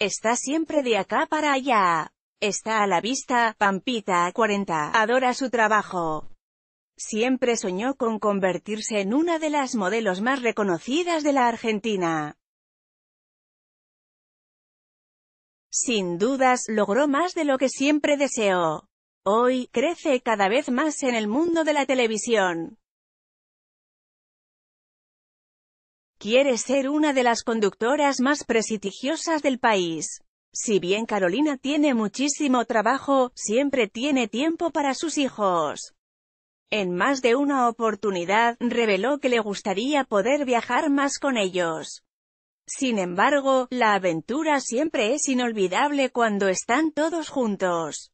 Está siempre de acá para allá. Está a la vista, Pampita, 40, adora su trabajo. Siempre soñó con convertirse en una de las modelos más reconocidas de la Argentina. Sin dudas, logró más de lo que siempre deseó. Hoy, crece cada vez más en el mundo de la televisión. Quiere ser una de las conductoras más prestigiosas del país. Si bien Carolina tiene muchísimo trabajo, siempre tiene tiempo para sus hijos. En más de una oportunidad, reveló que le gustaría poder viajar más con ellos. Sin embargo, la aventura siempre es inolvidable cuando están todos juntos.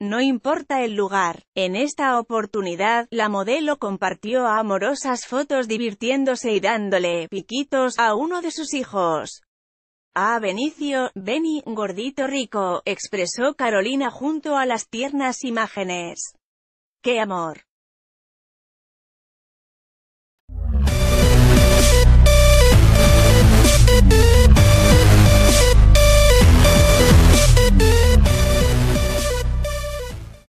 No importa el lugar. En esta oportunidad, la modelo compartió amorosas fotos divirtiéndose y dándole piquitos a uno de sus hijos. A Benicio, Beni, gordito rico, expresó Carolina junto a las tiernas imágenes. ¡Qué amor!